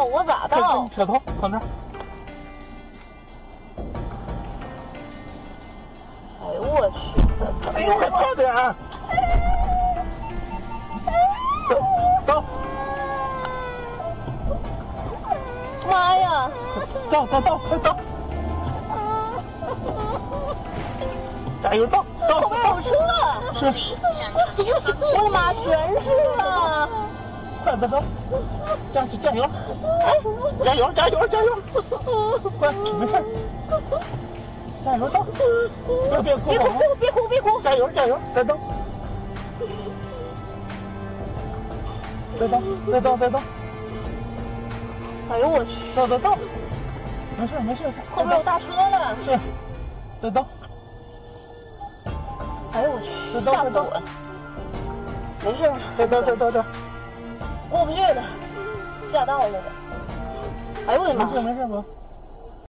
到？我咋到？车头放这儿。哎呦我去！哎呦，快点儿！到妈呀！到到到快到！加油到到！后面有车！是，我的妈，全是啊！快快到！加油加油！加油加油加油！快，没事。加油到！别别哭别哭别哭别哭！加油加油！再到！再到再到再到！哎呦我去！到到到！没事没事，后面有大车了！是，再到！哎呦我去！吓死我了！没事，再到再到再！过不去的，吓到了的。哎呦我的妈！没事没事不？